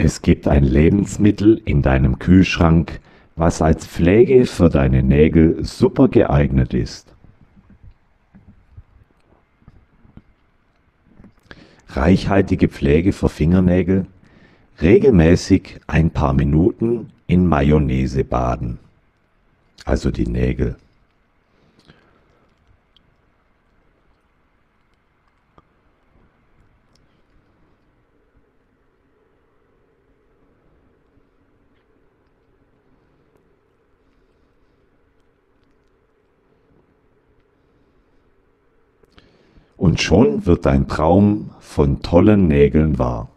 Es gibt ein Lebensmittel in deinem Kühlschrank, was als Pflege für deine Nägel super geeignet ist. Reichhaltige Pflege für Fingernägel. Regelmäßig ein paar Minuten in Mayonnaise baden. Also die Nägel. Und schon wird dein Traum von tollen Nägeln wahr.